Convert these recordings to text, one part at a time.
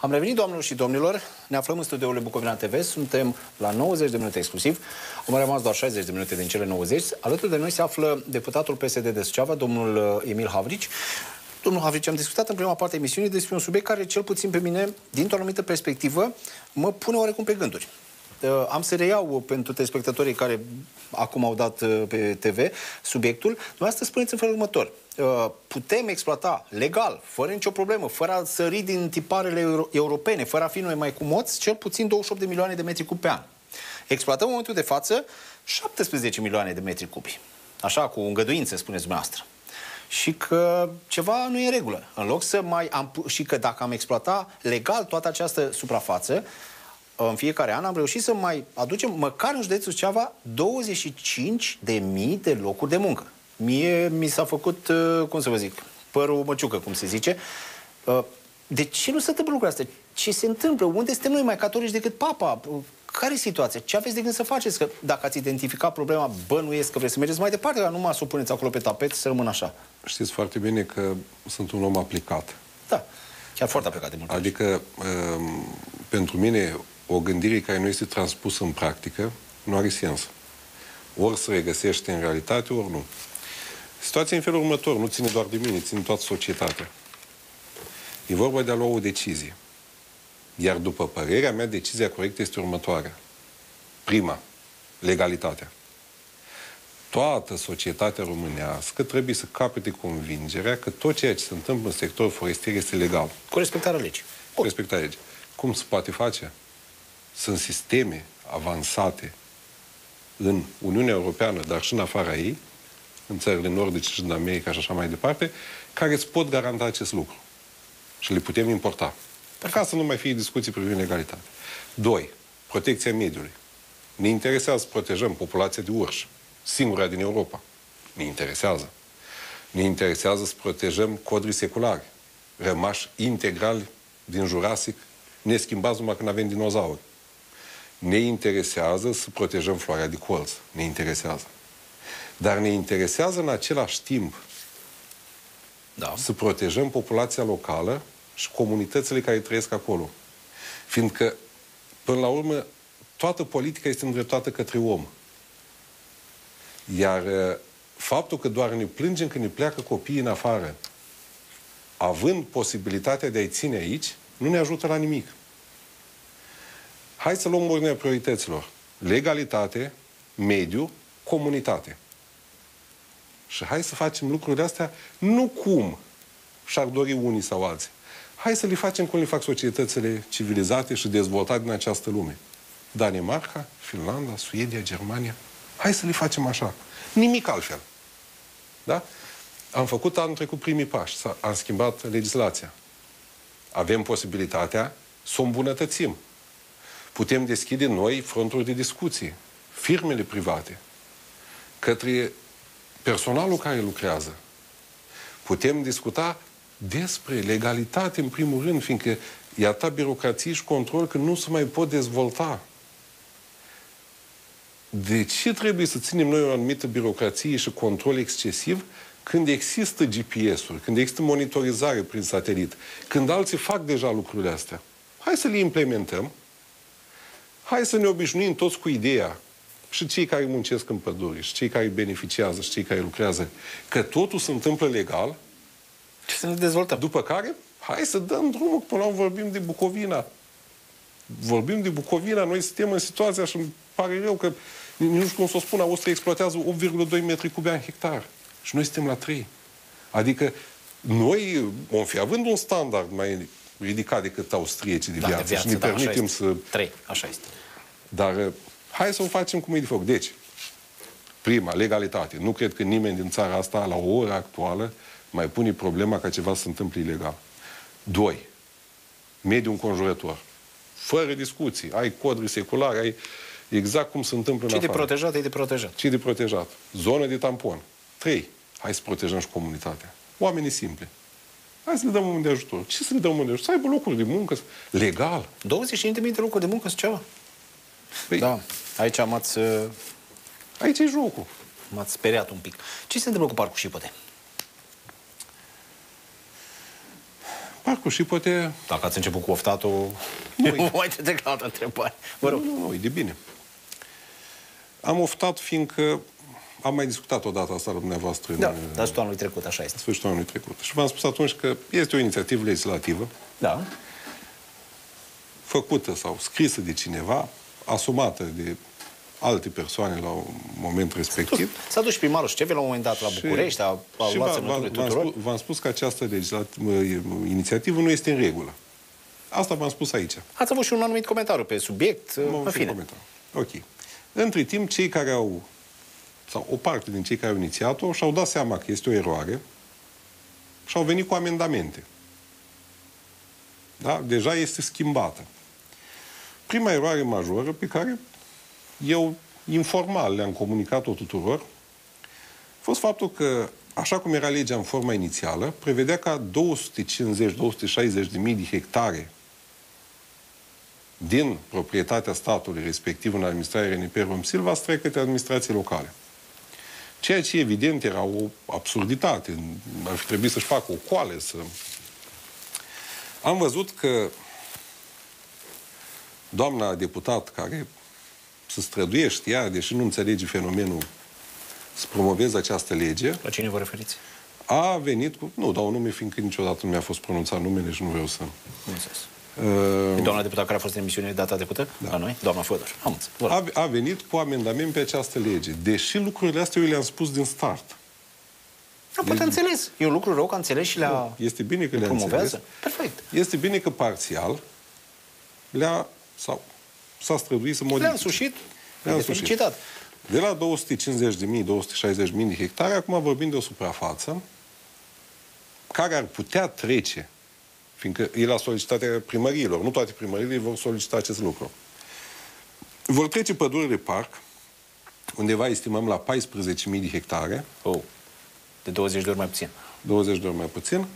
Am revenit, doamnelor și domnilor, ne aflăm în studiourile Bucovina TV, suntem la 90 de minute exclusiv, au mai rămas doar 60 de minute din cele 90. Alături de noi se află deputatul PSD de Suceava, domnul uh, Emil Havrici. Domnul Havrici, am discutat în prima parte a emisiunii despre un subiect care, cel puțin pe mine, dintr-o anumită perspectivă, mă pune oarecum pe gânduri. Uh, am să reiau pentru telespectatorii care acum au dat uh, pe TV subiectul. Dumneavoastră spuneți în felul următor. Uh, putem exploata legal, fără nicio problemă, fără a sări din tiparele euro europene, fără a fi noi mai cumoți, cel puțin 28 de milioane de metri cubi pe an. Exploatăm în momentul de față 17 milioane de metri cubi. Așa, cu îngăduință, spuneți dumneavoastră. Și că ceva nu e în regulă. În loc să mai am... Și că dacă am exploata legal toată această suprafață, în fiecare an am reușit să mai aducem, măcar în județul Ceava, 25 de mii de locuri de muncă. Mie mi s-a făcut, uh, cum să vă zic, părul măciucă, cum se zice. Uh, de ce nu se întâmplă lucrurile astea? Ce se întâmplă? Unde suntem noi mai catolici decât papa? Care e situația? Ce aveți de gând să faceți? Că dacă ați identificat problema, bănuiesc că vreți să mergeți mai departe, dar nu mă să o puneți acolo pe tapet să rămână așa. Știți foarte bine că sunt un om aplicat. Da, chiar foarte aplicat de mult. Adică, um, pentru mine, o gândire care nu este transpusă în practică nu are sens. Ori se regăsește în realitate, ori nu. Situația în felul următor, nu ține doar de mine, ține toată societatea. E vorba de a lua o decizie. Iar după părerea mea, decizia corectă este următoarea. Prima, legalitatea. Toată societatea românească trebuie să capete convingerea că tot ceea ce se întâmplă în sectorul forestier este legal. Cu respectarea legii. Cu respectarea legii. Cum se poate face? Sunt sisteme avansate în Uniunea Europeană, dar și în afara ei, în țările nordice și în America și așa mai departe, care îți pot garanta acest lucru. Și le putem importa. Ca să nu mai fie discuții privind legalitate. Doi, protecția mediului. Ne interesează să protejăm populația de urși, singura din Europa. Ne interesează. Ne interesează să protejăm codrii seculari, rămași integral din Jurasic, neschimbați numai când avem dinozauri. Ne interesează să protejăm floarea de colț. Ne interesează. Dar ne interesează în același timp da. să protejăm populația locală și comunitățile care trăiesc acolo. Fiindcă, până la urmă, toată politica este îndreptată către om. Iar uh, faptul că doar ne plângem când ne pleacă copiii în afară, având posibilitatea de a-i ține aici, nu ne ajută la nimic. Hai să luăm ordinea priorităților. Legalitate, mediu, comunitate. Și hai să facem lucrurile astea nu cum și-ar dori unii sau alții. Hai să le facem cum le fac societățile civilizate și dezvoltate din această lume. Danemarca, Finlanda, Suedia, Germania. Hai să le facem așa. Nimic altfel. Da? Am făcut anul trecut primii pași. Am schimbat legislația. Avem posibilitatea să o îmbunătățim. Putem deschide noi fronturi de discuții. Firmele private. Către personalul care lucrează. Putem discuta despre legalitate, în primul rând, fiindcă e atâta birocrație și control că nu se mai pot dezvolta. De ce trebuie să ținem noi o anumită birocrație și control excesiv când există GPS-uri, când există monitorizare prin satelit, când alții fac deja lucrurile astea? Hai să le implementăm. Hai să ne obișnuim toți cu ideea și cei care muncesc în păduri, și cei care beneficiază, și cei care lucrează, că totul se întâmplă legal. Și să ne dezvoltăm. După care, hai să dăm drumul, până la urmă vorbim de Bucovina. Vorbim de Bucovina, noi suntem în situația și îmi pare rău că, nu știu cum să o spun, Austria exploatează 8,2 metri cube în hectar. Și noi suntem la 3. Adică noi vom fi având un standard mai ridicat decât austriecii de, da, viață, de viață și ne da, permitem să... 3, așa este. Dar Hai să o facem cum e de foc. Deci, prima, legalitate. Nu cred că nimeni din țara asta, la o oră actuală, mai pune problema ca ceva să se întâmple ilegal. Doi, mediul înconjurător. Fără discuții. Ai codri seculare, ai exact cum se întâmplă Ce în afară. de protejat e de protejat. Ce de protejat. Zonă de tampon. Trei, hai să protejăm și comunitatea. Oamenii simple. Hai să le dăm un de ajutor. Ce să le dăm un de ajutor? Să aibă locuri de muncă. Legal. 25.000 de locuri de muncă sunt ceva. Păi, da, aici m-ați... Uh, aici e jocul. M-ați speriat un pic. Ce se întâmplă cu parcul Șipote? parcuri și poate... Dacă ați început cu oftatul, nu mai trec la altă întrebare. Vă rog. Nu, nu, nu, e de bine. Am oftat fiindcă am mai discutat odată asta la dumneavoastră Da, în dar sfârșitul anului trecut, așa este. sfârșitul anului trecut. Și v-am spus atunci că este o inițiativă legislativă Da. făcută sau scrisă de cineva, asumată de alte persoane la un moment respectiv. S-a dus și primarul Șceve la un moment dat la Și- București, a, a și luat v-am- semnăturile v-am tuturor. spus, v-am spus că această legislat- mă, inițiativă nu este în regulă. Asta v-am spus aici. Ați avut și un anumit comentariu pe subiect, Mă în fi fine. comentat. Ok. Între timp, cei care au, sau o parte din cei care au inițiat-o, și-au dat seama că este o eroare și au venit cu amendamente. Da? Deja este schimbată. Prima eroare majoră pe care eu informal le-am comunicat-o tuturor a fost faptul că, așa cum era legea în forma inițială, prevedea ca 250-260 de mii de hectare din proprietatea statului, respectiv în administrarea RNP Rom Silva, să trecă către administrații locale. Ceea ce, evident, era o absurditate. Ar fi trebuit să-și facă o coale, să... Am văzut că doamna deputat care se străduiește ea, deși nu înțelege fenomenul, să promoveze această lege, La cine vă referiți? a venit cu... Nu dau nume, fiindcă niciodată nu mi-a fost pronunțat numele și nu vreau să... Bineînțeles. Uh, E doamna deputat care a fost în emisiune data trecută? Da. La noi? Doamna Fodor. Am înțeles. Vă rog. a, a venit cu amendament pe această lege. Deși lucrurile astea eu le-am spus din start. Da, poate înțeles. E un lucru rău că a înțeles și le-a Este bine că le le-a promovează. înțeles. Perfect. Este bine că parțial le-a... sau s-a străduit să modifice. Le-a însușit. Le-a Le-a însușit. felicitat. De la 250.000, 260.000 de hectare, acum vorbim de o suprafață care ar putea trece, fiindcă e la solicitarea primăriilor, nu toate primăriile vor solicita acest lucru. Vor trece pădurile de parc, undeva estimăm la 14.000 de hectare, Oh. De 20 de ori mai puțin. 20 de ori mai puțin,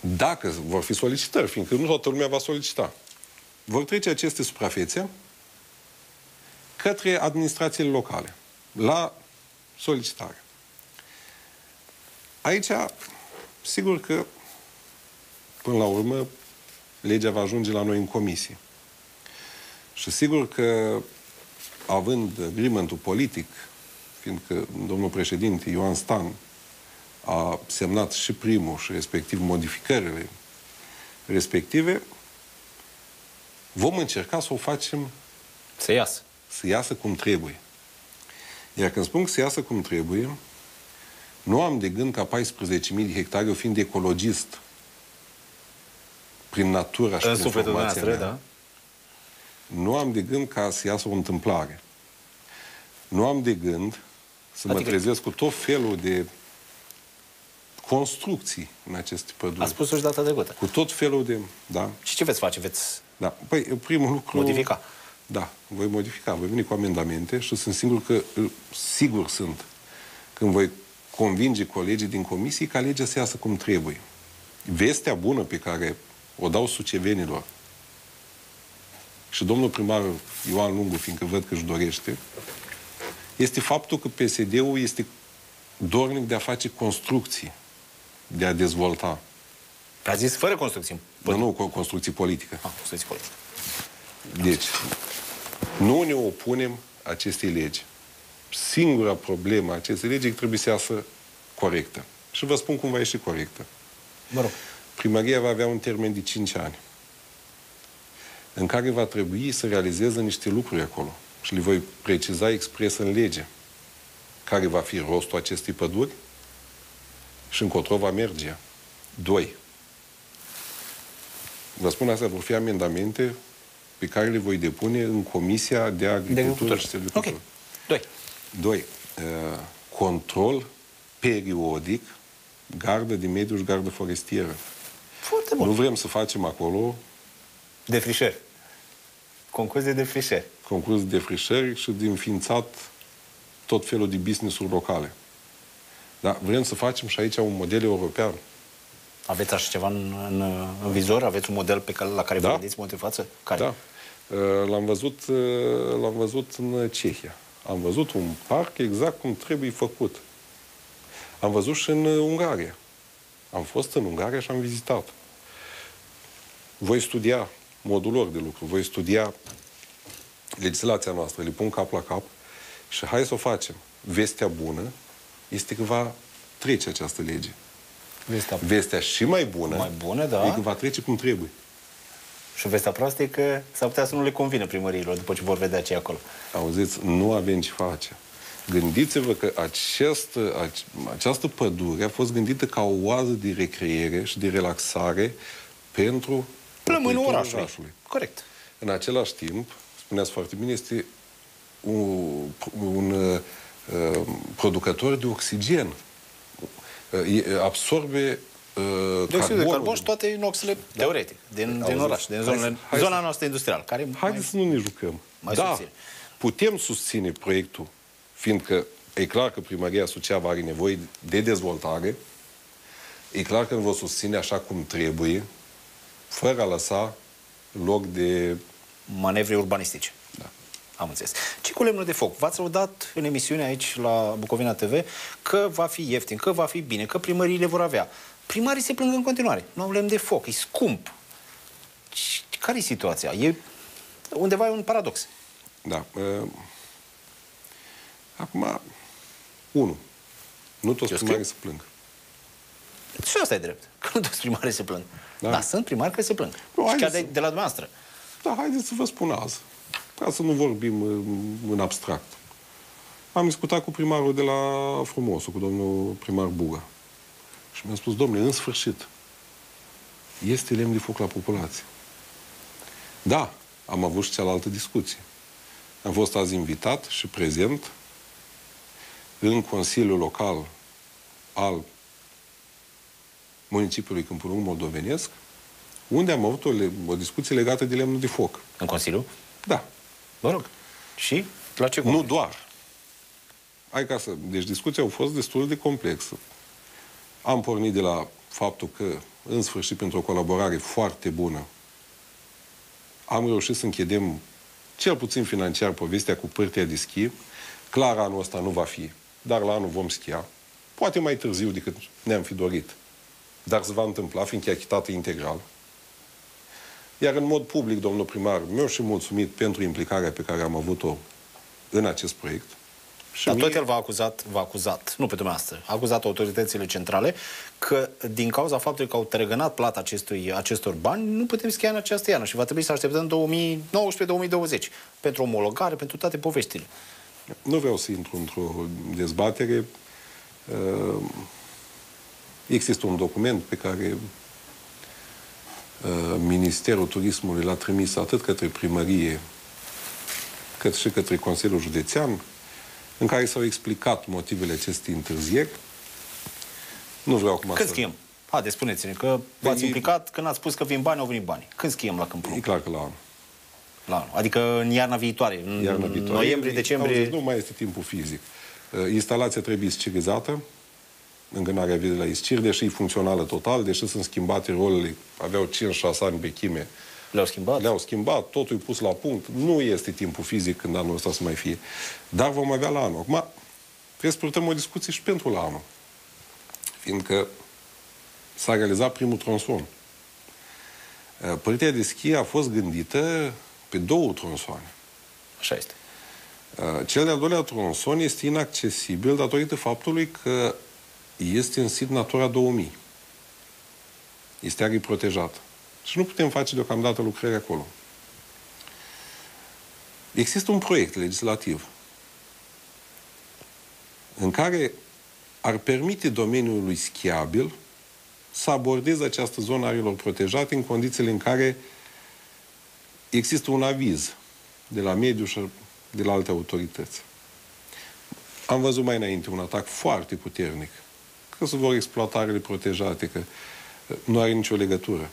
dacă vor fi solicitări, fiindcă nu toată lumea va solicita. Vor trece aceste suprafețe către administrațiile locale, la solicitare. Aici, sigur că, până la urmă, legea va ajunge la noi în comisie. Și sigur că, având agreementul politic, fiindcă domnul președinte Ioan Stan a semnat și primul și respectiv modificările respective, vom încerca să o facem Să iasă. să iasă cum trebuie. Iar când spun că să iasă cum trebuie, nu am de gând ca 14.000 de hectare, eu fiind ecologist, prin natura și În prin sufletul formația noastră, mea, da? nu am de gând ca să iasă o întâmplare. Nu am de gând să mă Adică- trezesc cu tot felul de construcții în aceste păduri. A spus-o și data trecută. Cu tot felul de... Da? Și ce veți face? Veți Da. Păi, primul lucru... Modifica. Da, voi modifica. Voi veni cu amendamente și sunt sigur că, sigur sunt, când voi convinge colegii din comisii ca legea să iasă cum trebuie. Vestea bună pe care o dau sucevenilor și domnul primar Ioan Lungu, fiindcă văd că își dorește, este faptul că PSD-ul este dornic de a face construcții, de a dezvolta. A zis fără construcții. Dar nu cu construcții politică. Ah, construcții politice. Deci, nu ne opunem acestei legi. Singura problemă a acestei legi e că trebuie să iasă corectă. Și vă spun cum va ieși corectă. Mă rog. Primăria va avea un termen de 5 ani în care va trebui să realizeze niște lucruri acolo. Și le voi preciza expres în lege. Care va fi rostul acestei păduri și încotro va merge. Doi. Vă spun asta, vor fi amendamente pe care le voi depune în Comisia de Agricultură agricultură. și Silvicultură. Ok. Doi. Doi. Uh, control periodic, gardă de mediu și gardă forestieră. Foarte bun. Nu vrem să facem acolo Defrișări. Concurs de defrișări. concurs de frișări și de înființat tot felul de business-uri locale. Da, vrem să facem și aici un model european. Aveți așa ceva în, în, în vizor? Aveți un model pe care, la care Da. vă gândiți în față? Care? Da. Uh, L-am văzut, uh, l-am văzut în Cehia. Am văzut un parc exact cum trebuie făcut. Am văzut și în uh, Ungaria. Am fost în Ungaria și am vizitat. voi studia modul lor de lucru, voi studia legislația noastră, le pun cap la cap și hai să o facem. Vestea bună este că va trece această lege. Vestea, Vestea și mai bună, Mai bună, da. e că va trece cum trebuie. și vestea proastă e că s-ar putea să nu le convină primăriilor după ce vor vedea ce e acolo. Auziți, nu avem ce face. Gândiți-vă că acest, ace, această pădure a fost gândită ca o oază de recreere și de relaxare pentru Plămânul locuitorii orașului. Corect. În același timp, spuneați foarte bine, este un, un uh, producător de oxigen. Uh, e- absorbe uh, Dioxidul de carbonul. carbon și toate inoxele, teoretic, din, din Auziți? oraș, din Hai zonele, să- hai zona să- noastră industrială, care Haideți să nu ne jucăm. mai da, subțire. putem susține proiectul, fiindcă e clar că primăria Suceava are nevoie de dezvoltare, e clar că îl vor susține așa cum trebuie, fără a lăsa loc de... manevre urbanistice. Da. Am înțeles. Ce cu lemnul de foc? V-ați lăudat în emisiune aici la Bucovina TV că va fi ieftin, că va fi bine, că primăriile vor avea. Primarii se plâng în continuare. Nu au lemn de foc, e scump. Ce- Care e situația? E undeva e un paradox. Da. Uh, acum, unu, nu toți Eu primarii se plâng. Și asta e drept. Că nu toți primarii se plâng. Da. Da, sunt primari care se plâng. Nu, și chiar haideți de, să- de la dumneavoastră. Da, haideți să vă spun azi, ca să nu vorbim uh, în abstract. Am discutat cu primarul de la Frumosul, cu domnul primar Buga. Și mi-a spus, domnule, în sfârșit, este lemn de foc la populație. Da, am avut și cealaltă discuție. Am fost azi invitat și prezent în Consiliul Local al municipiului Câmpul Lung Moldovenesc, unde am avut o, le- o discuție legată de lemnul de foc. În Consiliu? Da. Vă rog. Și? La ce Nu conclu- doar. Hai ca să... Deci discuția a fost destul de complexă. Am pornit de la faptul că, în sfârșit, pentru o colaborare foarte bună, am reușit să închidem, cel puțin financiar, povestea cu pârtia de schi. Clar, anul ăsta nu va fi, dar la anul vom schia. Poate mai târziu decât ne-am fi dorit. Dar se va întâmpla, fiindcă e achitată integral. Iar în mod public, domnul primar, mi-a și mulțumit pentru implicarea pe care am avut-o în acest proiect. Și Dar mie- tot el v-a acuzat, v-a acuzat, nu pe dumneavoastră, a acuzat autoritățile centrale că din cauza faptului că au tărăgănat plata acestui, acestor bani, nu putem schia în această iarnă și va trebui să așteptăm 2019-2020 pentru omologare, pentru toate poveștile. Nu vreau să intru într-o dezbatere. Uh, Există un document pe care uh, Ministerul Turismului l-a trimis atât către primărie, cât și către Consiliul Județean, în care s-au explicat motivele acestei întârzieri. Nu vreau acum Când să... schiem? Haideți, spuneți-ne că v-ați Păi- implicat, când ați spus că vin bani, au venit bani. Când schiem la Câmpul E Lung? clar că la anul. La anul. Adică în iarna viitoare, în iarna viitoare. noiembrie, decembrie. Auziți, Nu mai este timpul fizic. Uh, Instalația trebuie iscirizată, îngânarea vie de la iscir, deși e funcțională total, deși sunt schimbate rolurile, aveau 5-6 ani vechime, Le-au schimbat? le-au schimbat, totul e pus la punct. Nu este timpul fizic când anul ăsta să mai fie. Dar vom avea la anul. Acum, trebuie să purtăm o discuție și pentru la anul. Fiindcă s-a realizat primul tronson. Uh, Părția de schi a fost gândită pe două tronsoane. Așa este. Uh, Cel de-al doilea tronson este inaccesibil datorită faptului că este în sit Natura 2000. Este arii protejat. Și nu putem face deocamdată lucrări acolo. Există un proiect legislativ în care ar permite domeniului schiabil să abordeze această zonă arilor protejate în condițiile în care există un aviz de la mediu și de la alte autorități. Am văzut mai înainte un atac foarte puternic că se vor exploata arele protejate, că uh, nu are nicio legătură.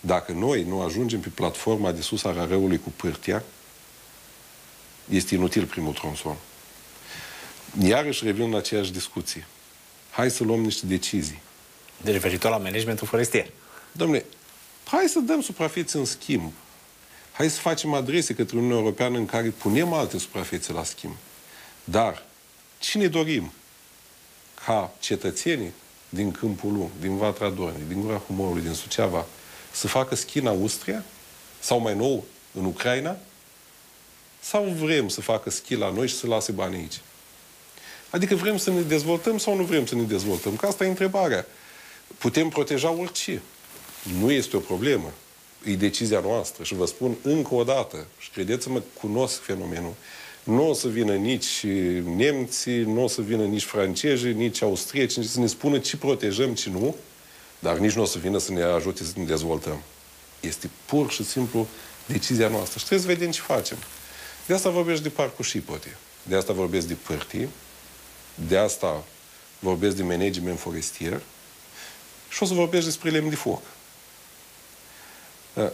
Dacă noi nu ajungem pe platforma de sus a Rarăului cu pârtia, este inutil primul tronson. Iarăși revin la aceeași discuție. Hai să luăm niște decizii. De referitor la managementul forestier. Domnule, hai să dăm suprafețe în schimb. Hai să facem adrese către Uniunea Europeană în care punem alte suprafețe la schimb. Dar cine dorim ca cetățenii din Câmpul Lung, din Vatra Dornei, din Gura Humorului, din Suceava, să facă schi în Austria sau mai nou în Ucraina? Sau vrem să facă schi la noi și să lase bani aici? Adică vrem să ne dezvoltăm sau nu vrem să ne dezvoltăm? Că asta e întrebarea. Putem proteja orice. Nu este o problemă. E decizia noastră. Și vă spun încă o dată, și credeți-mă, cunosc fenomenul, nu o să vină nici nemții, nu o să vină nici francezi, nici austrieci, nici să ne spună ce protejăm, ce nu, dar nici nu o să vină să ne ajute să ne dezvoltăm. Este pur și simplu decizia noastră. Și trebuie să vedem ce facem. De asta vorbesc de parcul și poate. De asta vorbesc de pârtii. De asta vorbesc de management forestier. Și o să vorbesc despre lemn de foc.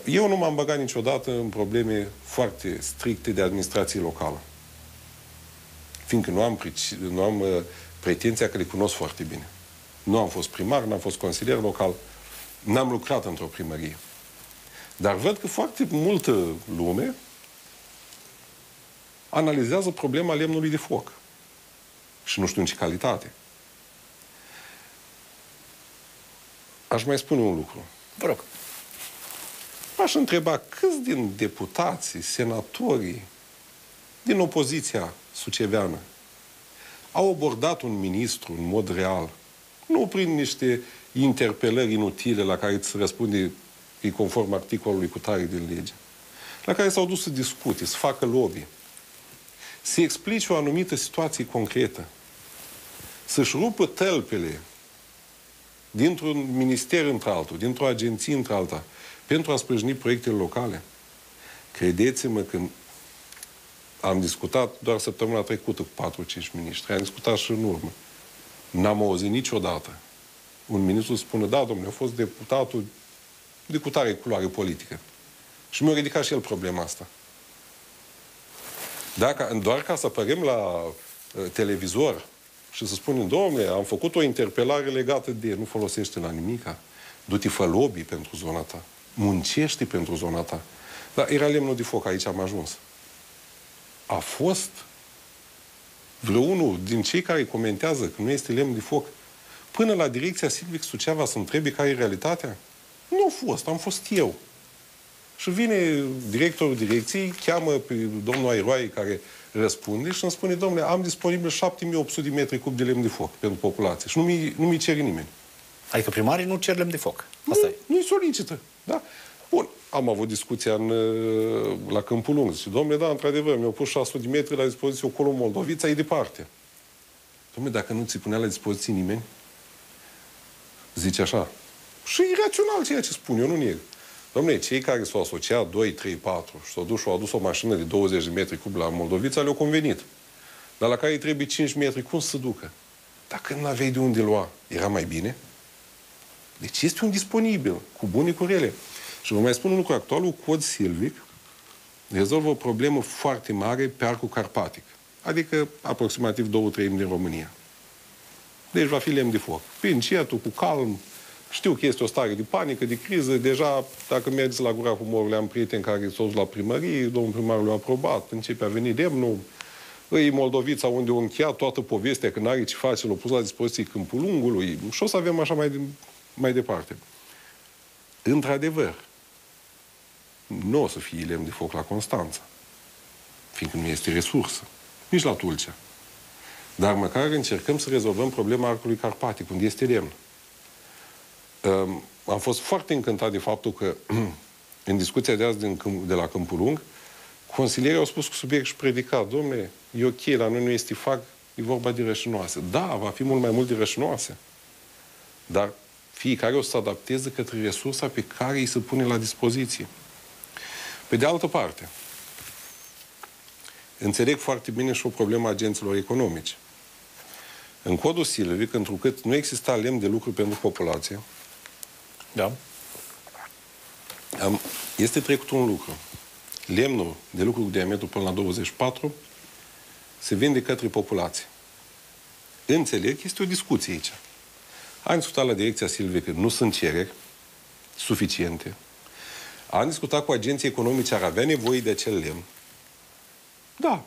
Eu nu m-am băgat niciodată în probleme foarte stricte de administrație locală. Fiindcă nu am, nu am uh, pretenția că le cunosc foarte bine. Nu am fost primar, n-am fost consilier local, n-am lucrat într-o primărie. Dar văd că foarte multă lume analizează problema lemnului de foc. Și nu știu în ce calitate. Aș mai spune un lucru. Vă rog. Aș întreba câți din deputații, senatorii din opoziția suceveană au abordat un ministru în mod real, nu prin niște interpelări inutile la care îți răspunde e conform articolului cu tare din lege, la care s-au dus să discute, să facă lobby, să explice o anumită situație concretă, să-și rupă tălpele dintr-un minister într-altul, dintr-o agenție într-alta, pentru a sprijini proiectele locale. Credeți-mă că am discutat doar săptămâna trecută cu 4-5 miniștri, am discutat și în urmă. N-am auzit niciodată un ministru spune, da, domnule, a fost deputatul de cutare culoare politică. Și mi-a ridicat și el problema asta. Dacă, doar ca să apărem la uh, televizor și să spunem, domnule, am făcut o interpelare legată de nu folosește la nimica, du-te fă lobby pentru zona ta, muncește pentru zona ta. Dar era lemnul de foc, aici am ajuns. A fost vreunul din cei care comentează că nu este lemn de foc, până la direcția Silvic Suceava să întrebe care e realitatea? Nu a fost, am fost eu. Și vine directorul direcției, cheamă pe domnul Airoai care răspunde și îmi spune, domnule, am disponibil 7800 de metri cub de lemn de foc pentru populație și nu mi, nu mi cere nimeni. Adică primarii nu cer lemn de foc. Asta nu, e. Nu-i solicită. Da? Bun, am avut discuția în, la Câmpul Lung. Și domnule, da, într-adevăr, mi-au pus 600 de metri la dispoziție acolo Moldovița, e departe. Domnule, dacă nu ți punea la dispoziție nimeni, zice așa, și irațional ceea ce spun, eu nu neg. Domnule, cei care s-au asociat 2, 3, 4 și s-au dus și au adus o mașină de 20 de metri cub la Moldovița, le-au convenit. Dar la care îi trebuie 5 metri, cum să se ducă? Dacă nu aveai de unde lua, era mai bine? Deci este un disponibil, cu bune cu rele. Și vă mai spun un lucru, actualul cod silvic rezolvă o problemă foarte mare pe arcul carpatic, adică aproximativ două treimi din România. Deci va fi lemn de foc. Prin încetul, cu calm, știu că este o stare de panică, de criză. Deja, dacă mergeți la Gura Humorului, am prieteni care s-au dus la primărie, domnul primar l-a aprobat, începe a veni lemnul. Îi Moldovița, unde au încheiat toată povestea, că n-are ce face, l-au pus la dispoziție Câmpul Lungului. Și o să avem așa mai, mai departe. Într-adevăr, nu o să fie lemn de foc la Constanța, fiindcă nu este resursă, nici la Tulcea. Dar măcar încercăm să rezolvăm problema arcului carpatic, unde este lemn. Am fost foarte încântat de faptul că în discuția de azi din, de la Câmpul Lung, consilierii au spus cu subiect și predicat, domnule, e ok, la noi nu este fag, e vorba de rășinoase. Da, va fi mult mai mult de rășinoase. Dar fiecare o să adapteze către resursa pe care îi se pune la dispoziție. Pe de altă parte, înțeleg foarte bine și o problemă a agenților economici. În codul silvic, întrucât nu exista lemn de lucru pentru populație, da. am, este trecut un lucru. Lemnul de lucru cu diametru până la 24 se vinde către populație. Înțeleg, este o discuție aici. Am discutat la direcția Silvic că nu sunt cereri suficiente. Am discutat cu agenții economici, ar avea nevoie de acel lemn. Da.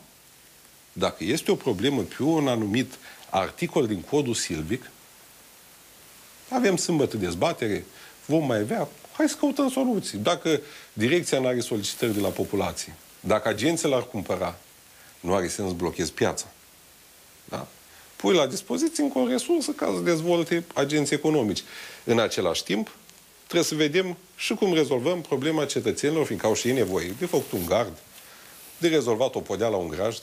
Dacă este o problemă pe un anumit articol din codul silvic, avem sâmbătă dezbatere, vom mai avea, Hai să căutăm soluții. Dacă direcția nu are solicitări de la populație, dacă agenții l-ar cumpăra, nu are sens să blochezi piața. Da? Pui la dispoziție încă o resursă ca să dezvolte agenții economici. În același timp, trebuie să vedem și cum rezolvăm problema cetățenilor, fiindcă au și ei nevoie de făcut un gard, de rezolvat o podea la un grajd.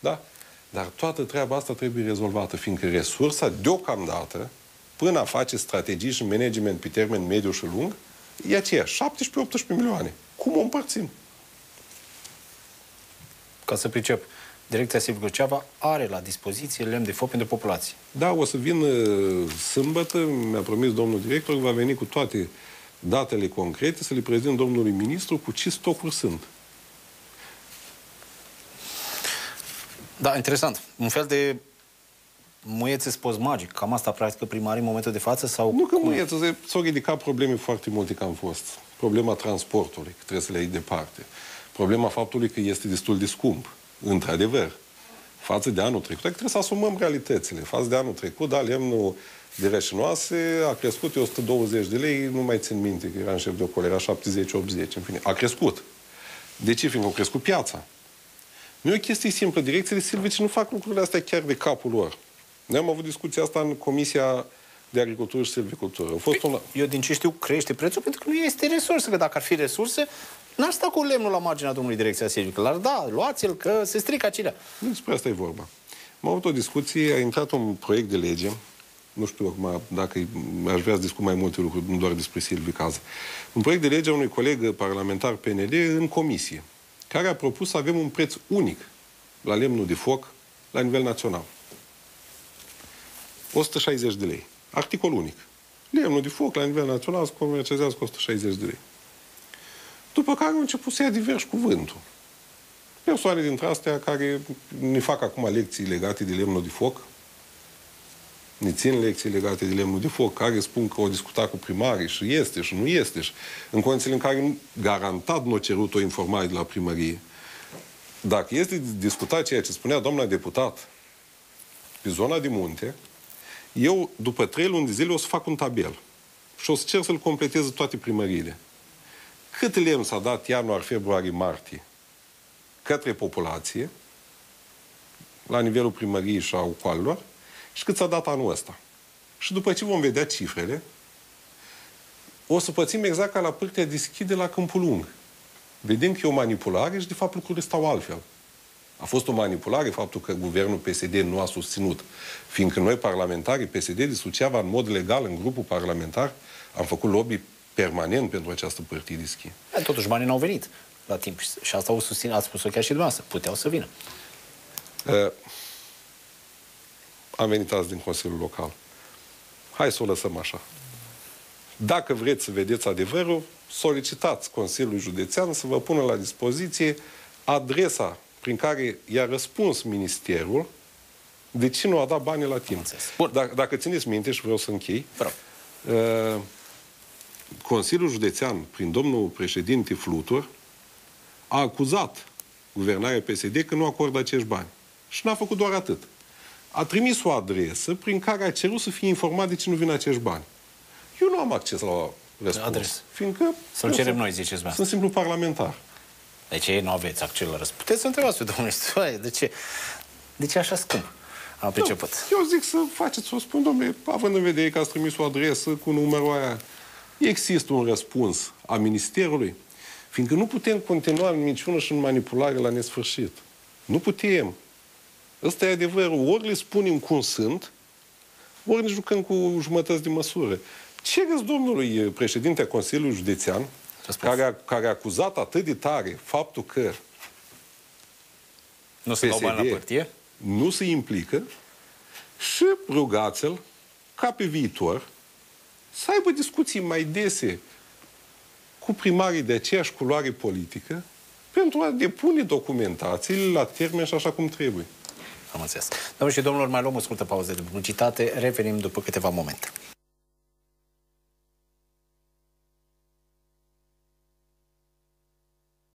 Da? Dar toată treaba asta trebuie rezolvată, fiindcă resursa, deocamdată, până a face strategii și management pe termen mediu și lung, e aceea, 17-18 milioane. Cum o împărțim? Ca să pricep, Direcția Silvică Ceava are la dispoziție lemn de foc pentru populație. Da, o să vin uh, sâmbătă, mi-a promis domnul director, va veni cu toate datele concrete să le prezint domnului ministru cu ce stocuri sunt. Da, interesant. Un fel de muiețe spos magic. Cam asta practică primarii în momentul de față? sau? Nu că muiețe, s-au ridicat probleme foarte multe că am fost. Problema transportului, că trebuie să le iei departe. Problema faptului că este destul de scump, într-adevăr. Față de anul trecut, trebuie să asumăm realitățile. Față de anul trecut, da, lemnul de reșinoase a crescut, 120 de lei, nu mai țin minte că era în șef de ocol, era 70-80, în fine. A crescut. De ce? Fiindcă a crescut piața. Nu e o chestie simplă. Direcțiile silvice nu fac lucrurile astea chiar de capul lor. Noi am avut discuția asta în Comisia de Agricultură și Silvicultură. A fost păi, un... Eu din ce știu crește prețul pentru că nu este resursă, că dacă ar fi resurse, n-ar sta cu lemnul la marginea domnului Direcția Silvică. L-ar da, luați-l că se strică acelea. Despre asta e vorba. Am avut o discuție, a intrat un proiect de lege, nu știu acum dacă aș vrea să discut mai multe lucruri, nu doar despre Silvic azi. Un proiect de lege a unui coleg parlamentar PNL în comisie care a propus să avem un preț unic la lemnul de foc la nivel național. 160 de lei. Articol unic. Lemnul de foc la nivel național se comercializează cu 160 de lei. După care au început să ia diversi cuvântul. Persoane dintre astea care ne fac acum lecții legate de lemnul de foc, ne țin lecții legate de lemnul de foc, care spun că o discutat cu primarii și este și nu este. Și în condițiile în care garantat nu a cerut o informare de la primărie. Dacă este discutat ceea ce spunea doamna deputat pe zona de munte, eu, după trei luni de zile, o să fac un tabel și o să cer să-l completeze toate primăriile. Cât lemn s-a dat ianuar, februarie, martie către populație, la nivelul primăriei și a ucoalelor, și cât s-a dat anul ăsta. Și după ce vom vedea cifrele, o să pățim exact ca la pârtea deschide la Câmpul Lung. Vedem că e o manipulare și, de fapt, lucrurile stau altfel. A fost o manipulare faptul că guvernul PSD nu a susținut, fiindcă noi, parlamentarii PSD de Suceava, în mod legal, în grupul parlamentar, am făcut lobby permanent pentru această partidischi. Totuși, banii n-au venit la timp și asta o susțin, ați spus-o chiar și dumneavoastră. Puteau să vină. Uh, am venit azi din Consiliul Local. Hai să o lăsăm așa. Dacă vreți să vedeți adevărul, solicitați Consiliului Județean să vă pună la dispoziție adresa prin care i-a răspuns Ministerul de ce nu a dat banii la timp. Dacă, dacă țineți minte și vreau să închei, vreau. Uh, Consiliul Județean, prin domnul președinte Flutur, a acuzat guvernarea PSD că nu acordă acești bani. Și n-a făcut doar atât a trimis o adresă prin care a cerut să fie informat de ce nu vin acești bani. Eu nu am acces la răspuns. Adres. Fiindcă... Să-l cerem noi, ziceți Sunt simplu parlamentar. De ce nu aveți acces la răspuns? Puteți să întrebați pe domnul de ce, de ce așa scump? Am priceput. Eu zic să faceți, o spun, domnule, având în vedere că ați trimis o adresă cu numărul aia, există un răspuns a Ministerului, fiindcă nu putem continua în minciună și în manipulare la nesfârșit. Nu putem. Ăsta e adevărul. Ori le spunem cum sunt, ori ne jucăm cu jumătăți de măsură. Ce găs domnului președinte a Consiliului Județean, care a, care a acuzat atât de tare faptul că nu se PSD la părtie? nu se implică și rugați-l ca pe viitor să aibă discuții mai dese cu primarii de aceeași culoare politică pentru a depune documentațiile la termen și așa cum trebuie. Am înțeles. Domnul și domnilor, mai luăm o scurtă pauză de publicitate. Revenim după câteva momente.